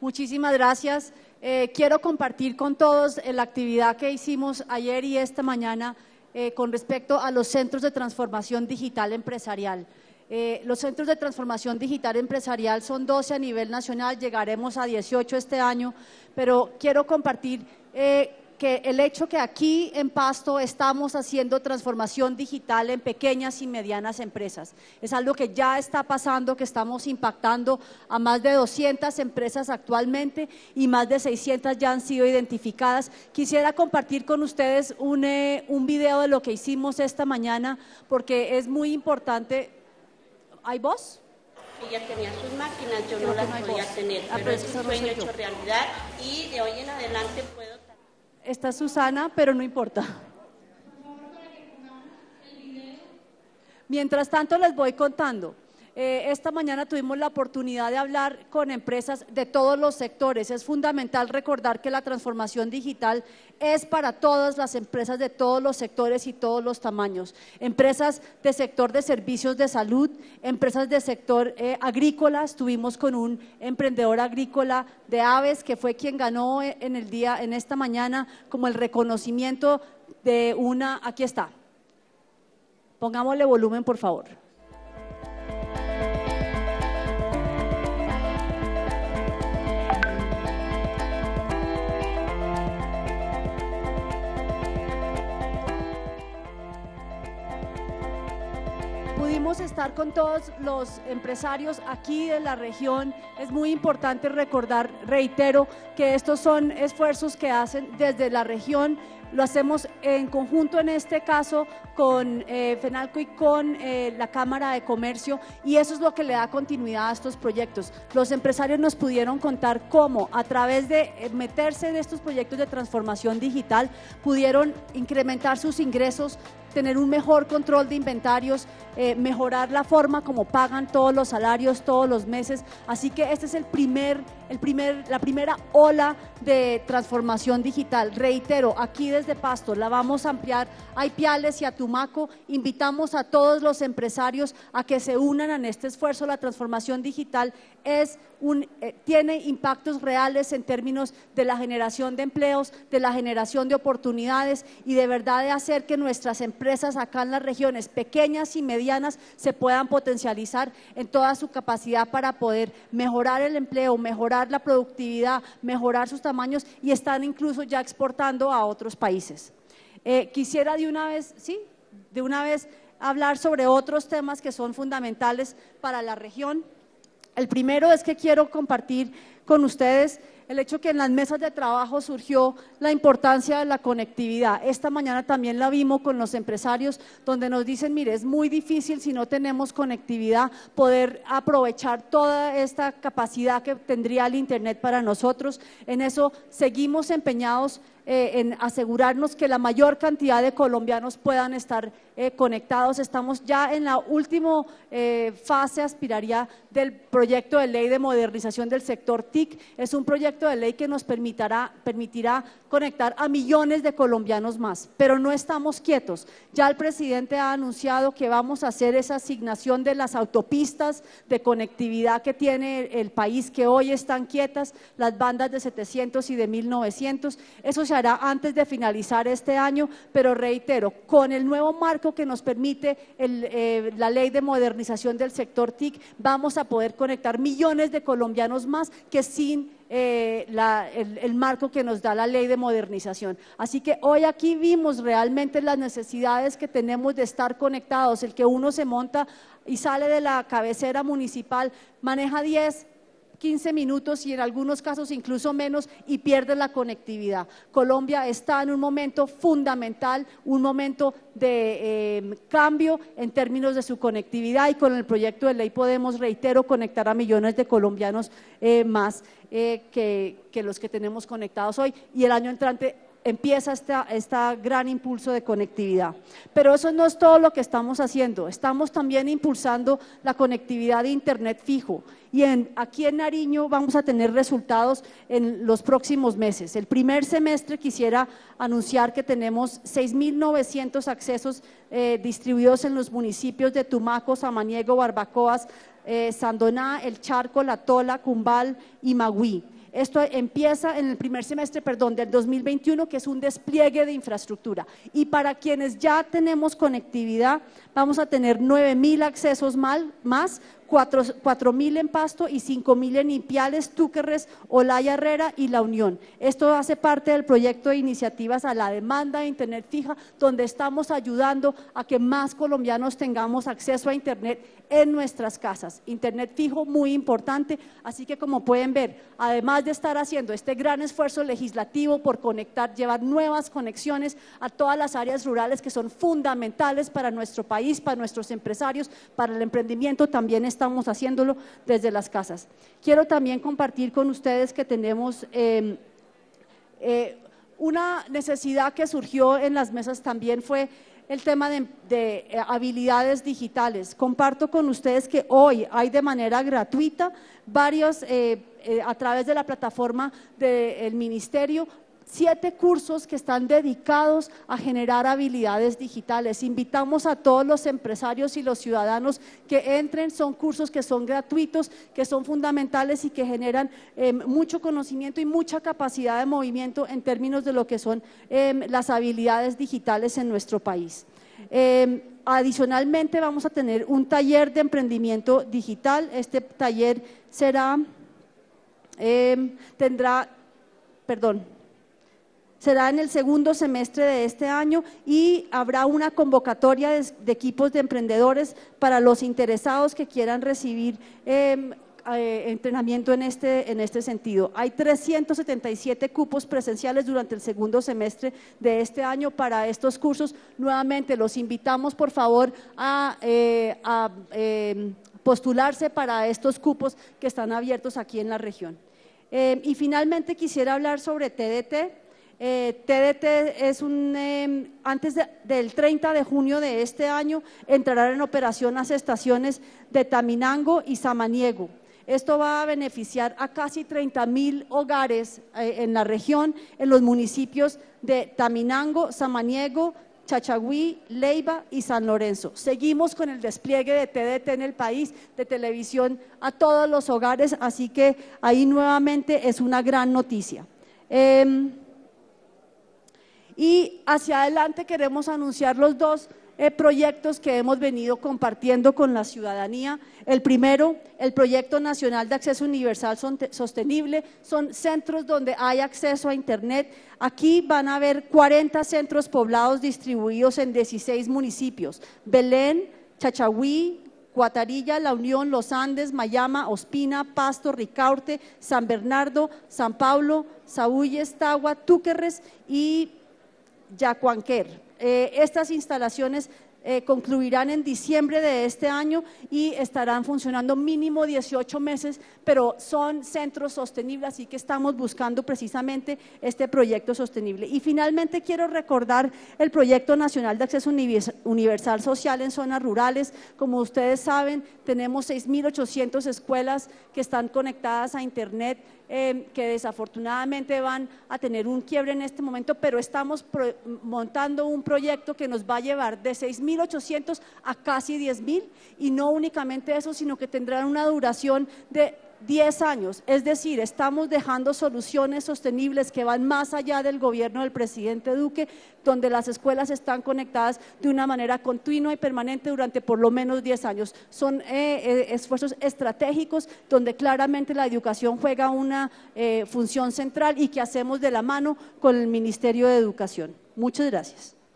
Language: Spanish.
Muchísimas gracias. Eh, quiero compartir con todos la actividad que hicimos ayer y esta mañana eh, con respecto a los centros de transformación digital empresarial. Eh, los centros de transformación digital empresarial son 12 a nivel nacional, llegaremos a 18 este año, pero quiero compartir que el hecho que aquí en Pasto estamos haciendo transformación digital en pequeñas y medianas empresas. Es algo que ya está pasando, que estamos impactando a más de 200 empresas actualmente y más de 600 ya han sido identificadas. Quisiera compartir con ustedes un, eh, un video de lo que hicimos esta mañana porque es muy importante. ¿Hay voz? Ella tenía sus máquinas, yo no las podía tener, ah, pero, es un sueño hecho realidad y de hoy en adelante puedo está Susana, pero no importa. Mientras tanto les voy contando. Eh, esta mañana tuvimos la oportunidad de hablar con empresas de todos los sectores. Es fundamental recordar que la transformación digital es para todas las empresas de todos los sectores y todos los tamaños. Empresas de sector de servicios de salud, empresas de sector eh, agrícola. Estuvimos con un emprendedor agrícola de aves que fue quien ganó eh, en el día, en esta mañana, como el reconocimiento de una. Aquí está. Pongámosle volumen, por favor. Estar con todos los empresarios aquí de la región. Es muy importante recordar, reitero, que estos son esfuerzos que hacen desde la región. Lo hacemos en conjunto en este caso con eh, FENALCO y con eh, la Cámara de Comercio y eso es lo que le da continuidad a estos proyectos. Los empresarios nos pudieron contar cómo a través de eh, meterse en estos proyectos de transformación digital pudieron incrementar sus ingresos, tener un mejor control de inventarios, eh, mejorar la forma como pagan todos los salarios todos los meses. Así que este es el primer, el primer, la primera ola de transformación digital. Reitero, aquí desde Pasto la vamos a ampliar a Ipiales y a Tumaco. Invitamos a todos los empresarios a que se unan en este esfuerzo. La transformación digital es eh, tiene impactos reales en términos de la generación de empleos, de la generación de oportunidades y de verdad de hacer que nuestras empresas acá en las regiones pequeñas y medianas se puedan potencializar en toda su capacidad para poder mejorar el empleo, mejorar la productividad, mejorar sus tamaños y están incluso ya exportando a otros países. Eh, quisiera de una vez, sí, de una vez hablar sobre otros temas que son fundamentales para la región. El primero es que quiero compartir con ustedes el hecho que en las mesas de trabajo surgió la importancia de la conectividad. Esta mañana también la vimos con los empresarios, donde nos dicen, mire, es muy difícil si no tenemos conectividad poder aprovechar toda esta capacidad que tendría el Internet para nosotros. En eso seguimos empeñados eh, en asegurarnos que la mayor cantidad de colombianos puedan estar eh, conectados. Estamos ya en la última eh, fase, aspiraría, del proyecto de ley de modernización del sector. Es un proyecto de ley que nos permitirá, permitirá conectar a millones de colombianos más, pero no estamos quietos. Ya el presidente ha anunciado que vamos a hacer esa asignación de las autopistas de conectividad que tiene el país, que hoy están quietas, las bandas de 700 y de 1900. Eso se hará antes de finalizar este año, pero reitero, con el nuevo marco que nos permite eh, la ley de modernización del sector TIC, vamos a poder conectar millones de colombianos más que sin eh, el, marco que nos da la ley de modernización. Así que hoy aquí vimos realmente las necesidades que tenemos de estar conectados. El que uno se monta y sale de la cabecera municipal, maneja 10, 15 minutos y en algunos casos incluso menos y pierde la conectividad. Colombia está en un momento fundamental, un momento de eh, cambio en términos de su conectividad y con el proyecto de ley podemos, reitero, conectar a millones de colombianos eh, más eh, que los que tenemos conectados hoy y el año entrante empieza este gran impulso de conectividad. Pero eso no es todo lo que estamos haciendo, estamos también impulsando la conectividad de Internet fijo y aquí en Nariño vamos a tener resultados en los próximos meses. El primer semestre quisiera anunciar que tenemos 6.900 accesos eh, distribuidos en los municipios de Tumaco, Samaniego, Barbacoas, eh, Sandoná, El Charco, La Tola, Cumbal y Magüí. Esto empieza en el primer semestre, perdón, del 2021, que es un despliegue de infraestructura. Y para quienes ya tenemos conectividad, vamos a tener 9 mil accesos más, 4 mil en Pasto y 5 mil en Ipiales, Túquerres, Olaya Herrera y La Unión. Esto hace parte del proyecto de iniciativas a la demanda de Internet fija, donde estamos ayudando a que más colombianos tengamos acceso a Internet en nuestras casas. Internet fijo muy importante, así que como pueden ver, además de estar haciendo este gran esfuerzo legislativo por conectar, llevar nuevas conexiones a todas las áreas rurales que son fundamentales para nuestro país, para nuestros empresarios, para el emprendimiento, también estamos haciéndolo desde las casas. Quiero también compartir con ustedes que tenemos em, eh, una necesidad que surgió en las mesas también fue el tema de, eh, habilidades digitales. Comparto con ustedes que hoy hay de manera gratuita varios, eh, a través de la plataforma del Ministerio, siete cursos que están dedicados a generar habilidades digitales. Invitamos a todos los empresarios y los ciudadanos que entren, son cursos que son gratuitos, que son fundamentales y que generan em, mucho conocimiento y mucha capacidad de movimiento en términos de lo que son em, las habilidades digitales en nuestro país. Em, adicionalmente vamos a tener un taller de emprendimiento digital. Este taller será, tendrá, perdón, será en el segundo semestre de este año y habrá una convocatoria de, equipos de emprendedores para los interesados que quieran recibir em, eh, entrenamiento en este, en este sentido. Hay 377 cupos presenciales durante el segundo semestre de este año para estos cursos. Nuevamente los invitamos por favor a, eh, em, postularse para estos cupos que están abiertos aquí en la región. Em, y finalmente quisiera hablar sobre TDT. TDT eh, es un, em, antes del 30 de junio de este año entrarán en operación las estaciones de Taminango y Samaniego. Esto va a beneficiar a casi 30 mil hogares eh, en la región, en los municipios de Taminango, Samaniego, Chachagüí, Leiva y San Lorenzo. Seguimos con el despliegue de TDT en el país, de televisión a todos los hogares, así que ahí nuevamente es una gran noticia. Em, y hacia adelante queremos anunciar los dos eh, proyectos que hemos venido compartiendo con la ciudadanía. El primero, el Proyecto Nacional de Acceso Universal Sostenible, son centros donde hay acceso a Internet. Aquí van a haber 40 centros poblados distribuidos en 16 municipios, Belén, Chachagüí, Guatarilla, La Unión, Los Andes, Mayama, Ospina, Pasto, Ricaurte, San Bernardo, San Pablo, Saúl, Estagua, Túquerres y Yacuanquer. Eh, estas instalaciones eh, concluirán en diciembre de este año y estarán funcionando mínimo 18 meses, pero son centros sostenibles, así que estamos buscando precisamente este proyecto sostenible. Y finalmente quiero recordar el Proyecto Nacional de Acceso Universal Social en Zonas Rurales. Como ustedes saben, tenemos 6.800 escuelas que están conectadas a Internet Em, que desafortunadamente van a tener un quiebre en este momento, pero estamos montando un proyecto que nos va a llevar de 6.800 a casi 10.000 y no únicamente eso, sino que tendrán una duración de 10 años. Es decir, estamos dejando soluciones sostenibles que van más allá del gobierno del presidente Duque, donde las escuelas están conectadas de una manera continua y permanente durante por lo menos 10 años. Son eh, eh, esfuerzos estratégicos donde claramente la educación juega una eh, función central y que hacemos de la mano con el Ministerio de Educación. Muchas gracias.